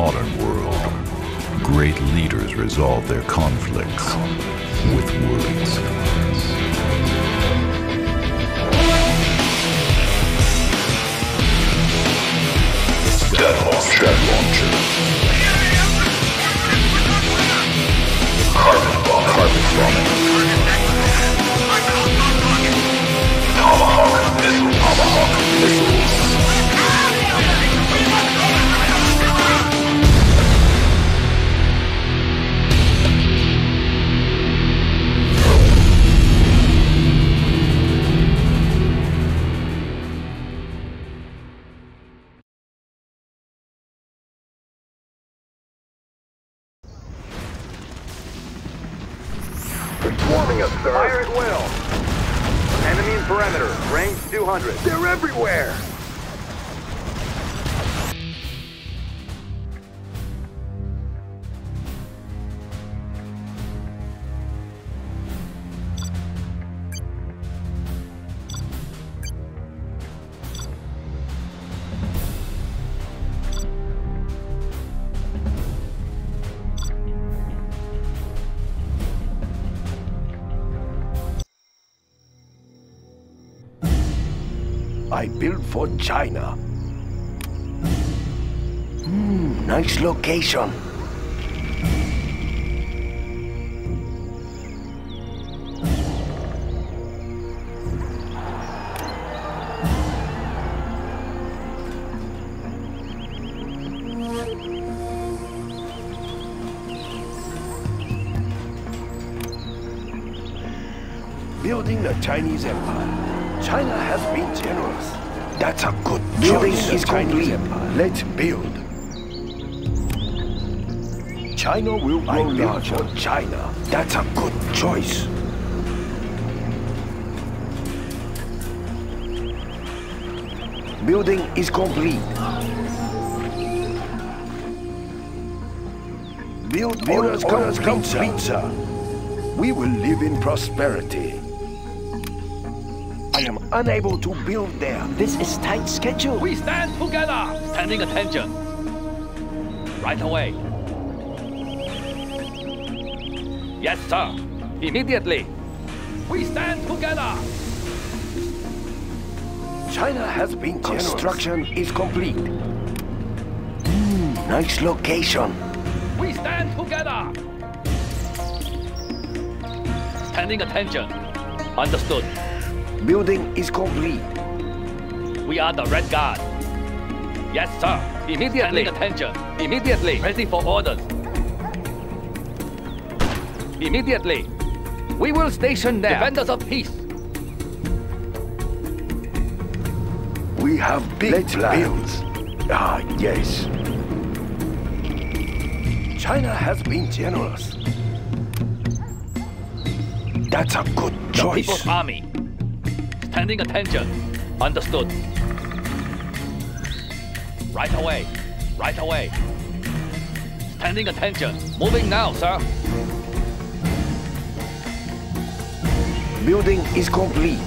modern world, great leaders resolve their conflicts with words. Sir. Fire at will. Enemy in perimeter. Range 200. They're everywhere. Built for China. Hmm, nice location. Building the Chinese Empire. China has been generous. That's a good Building choice. is complete. Let's build. China will grow larger. For China. That's a good choice. Building is complete. Build orders, orders complete, sir. We will live in prosperity. I am unable to build there. This is tight schedule. We stand together. Standing attention. Right away. Yes, sir. Immediately. We stand together. China has been Construction is complete. Hmm, nice location. We stand together. Standing attention. Understood. Building is complete. We are the Red Guard. Yes, sir. Immediately. Standing attention. Immediately. Ready for orders. Immediately. We will station there. Defenders of peace. We have big Let's plans. Ah, yes. China has been generous. That's a good choice. The choice. People's Army. Standing attention. Understood. Right away. Right away. Standing attention. Moving now, sir. Building is complete.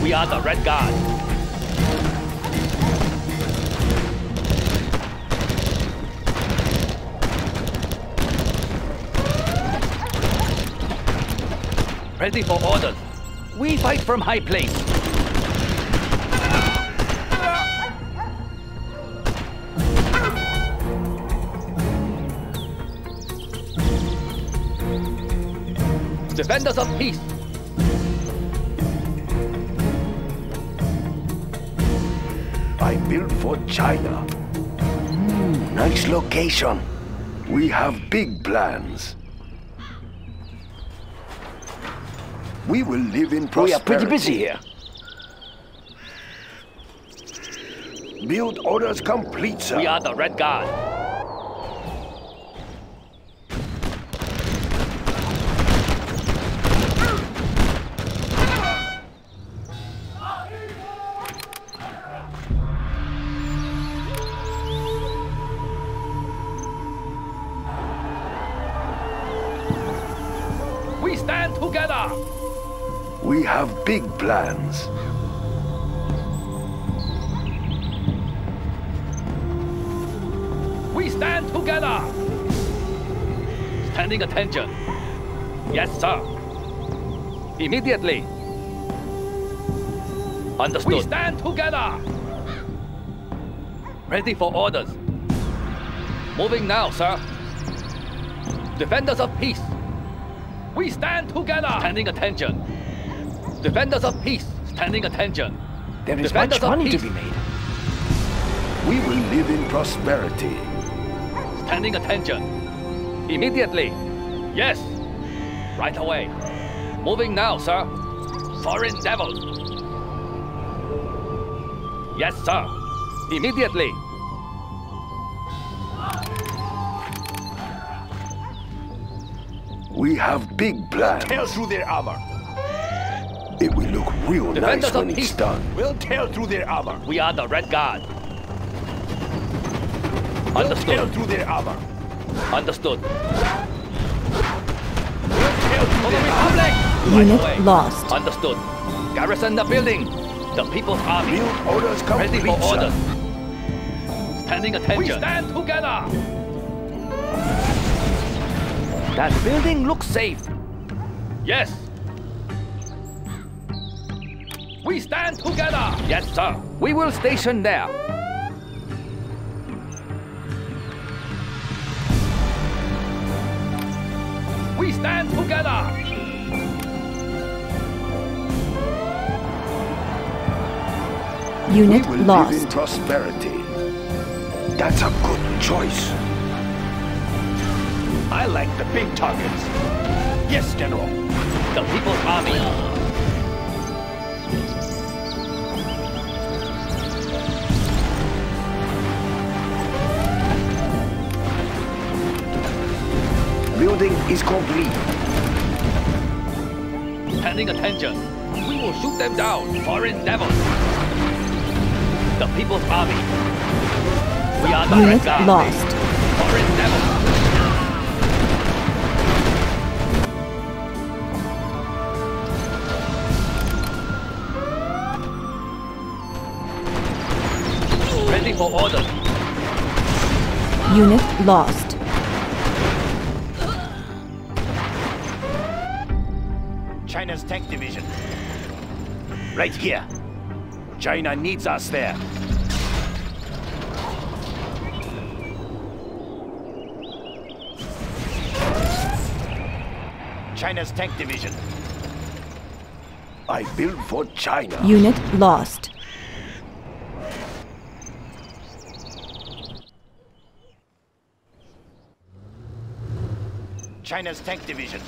We are the Red Guard. Ready for orders. We fight from high place. Defenders of peace. I built for China. Hmm, nice location. We have big plans. We will live in prosperity. We are pretty busy here. Build orders complete, sir. We are the Red Guard. We have big plans. We stand together! Standing attention. Yes, sir. Immediately. Understood. We stand together! Ready for orders. Moving now, sir. Defenders of peace. We stand together! Standing attention. Defenders of peace. Standing attention. There is Defenders much of money to be made. We will live in prosperity. Standing attention. Immediately. Yes. Right away. Moving now, sir. Foreign devils. Yes, sir. Immediately. We have big plans. Tear through their armor. It look real Defenders nice when it's peace. done. We'll tear through their armor. We are the Red Guard. We'll tear Understood. through their armor. Understood. We'll tear through the their armor. Republic! Unit Right lost. Understood. Garrison the building. The People's Army. New orders Ready complete, for sir. orders. Standing attention. We stand together. That building looks safe. Yes. We stand together. Yes, sir. We will station there. We stand together. Unit We will live in prosperity. That's a good choice. I like the big targets. Yes, General. The People's Army. Is complete. Standing attention. We will shoot them down. Foreign devils. The People's Army. We are the Unit Red Guard. lost. Foreign devils. Ready for orders. Unit lost. China's tank division. Right here. China needs us there. China's tank division. I built for China. Unit lost. China's tank division.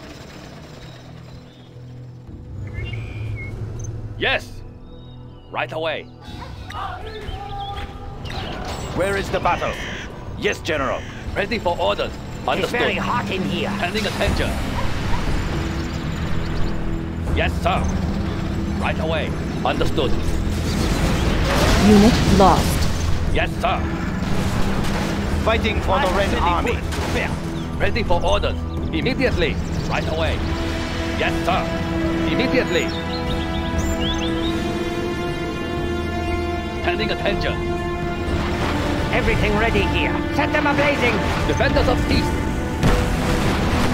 Yes. Right away. Where is the battle? Yes, General. Ready for orders. Understood. It's very hot in here. Standing attention. Yes, sir. Right away. Understood. Unit lost. Yes, sir. Fighting for the Red Army. Ready for orders. Immediately. Right away. Yes, sir. Immediately. Standing attention. Everything ready here. Set them ablazing. Defenders of peace.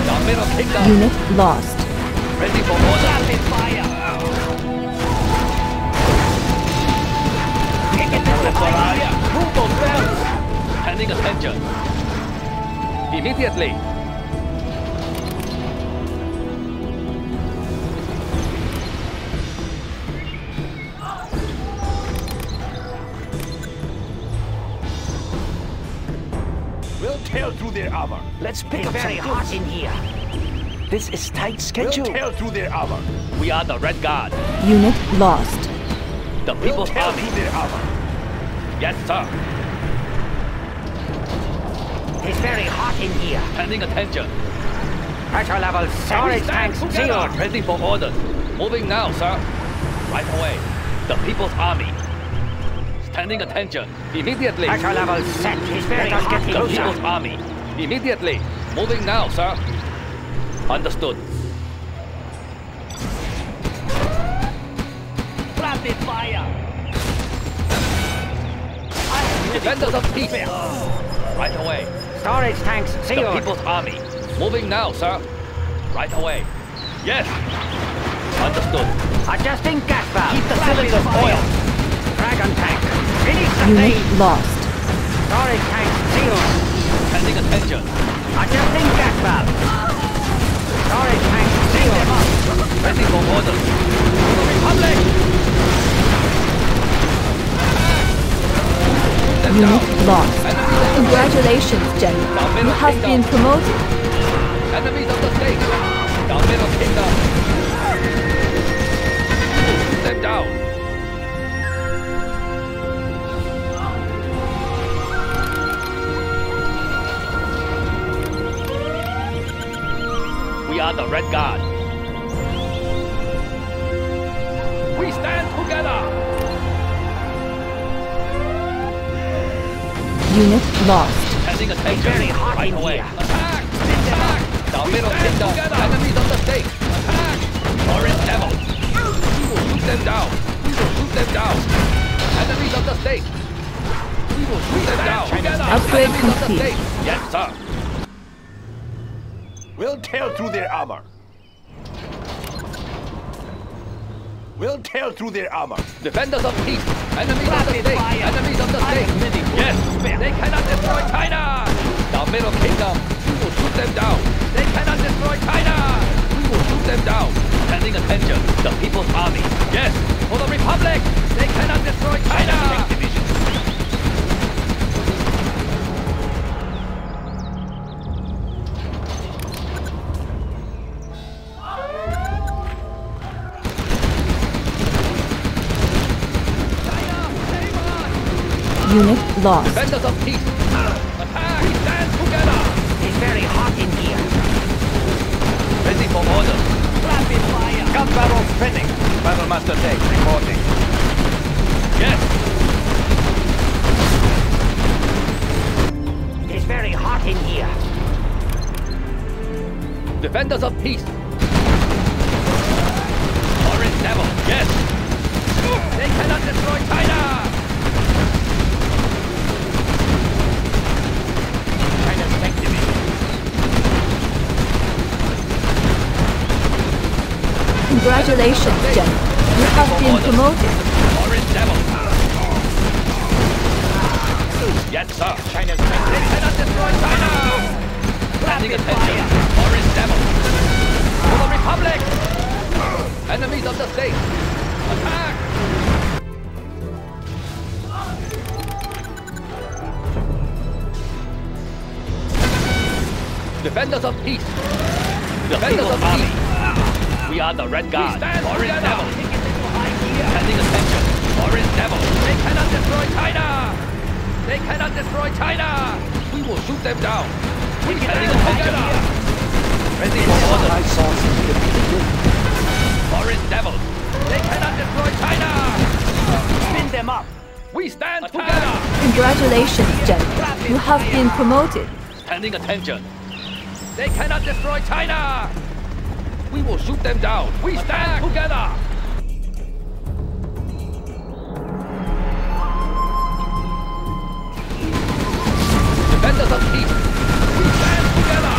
The Middle Kingdom. Unit lost. Ready for orders. Rapid fire. Take it to the fire. Move those rebels. Standing attention. Immediately. We'll tear through their armor. Let's pick It's up very some hot in here. This is tight schedule. We'll schedule. tear through their armor. We are the Red Guard. Unit lost. The We'll People's Army. through their armor. Yes, sir. It's very hot in here. Standing attention. Pressure level storage Stand tanks together. sealed. Ready for orders. Moving now, sir. Right away. The People's Army. Standing attention. Immediately. Pressure level set. It's very Let us get the here. People's Army. Immediately. Moving now, sir. Understood. Rapid fire. Defenders of peace. Right away. Storage tanks The sealed. People's Army. Moving now, sir. Right away. Yes. Understood. Adjusting gas valve. Keep the cylinders oiled. Dragon tank. Unit lost. Storage tanks sealed. Sending attention. Adjusting gas valve. Storage tanks sealed. Ready for orders. Republic! Unit lost. Congratulations, General. You have been promoted. Enemies of the state. Down middle kingdom. Them down. Are the Red Guard. We stand together. Unit lost. Sending attention. very hot right in away. here. Attack! Attack! Down middle kingdom. Enemies of the state. Attack! Orange devils. We will shoot them down. We will shoot them down. Enemies of the state. We will shoot them down. Together. Upgrade the complete. Yes, sir. We'll tear through their armor. We'll tear through their armor. Defenders of peace. Enemies of the state. Enemies of the state. Yes. They cannot destroy China. The middle kingdom. We will shoot them down. They cannot destroy China. We will shoot them down. Sending attention. The People's Army. Yes. For the Republic. They cannot destroy China. Unit lost. Defenders of peace. Attack. We stand together. It's very hot in here. Ready for orders. Rapid fire. Gun barrel spinning. Battle Master Tech reporting. Yes. It's very hot in here. Defenders of peace. Orange Devil. Yes. They cannot destroy China. China's tank division. Congratulations, General. You have been promoted. Orange Devil. Yes, sir. China's They cannot destroy China. Landing attention. Orange Devil. For the Republic. Enemies of the state. Attack. Defenders of peace. Defenders of peace. We are the Red Guard. Orange Devil. Sending attention. Orange Devil. They cannot destroy China. They cannot destroy China. We will shoot them down. We sending attention. Ready for orders. Orange Devil. They cannot destroy China. Spin them up. We stand together. Congratulations, General. You have been promoted. Standing attention. They cannot destroy China. We will shoot them down. We stand together. Defenders of peace. We stand together.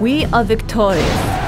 We are victorious.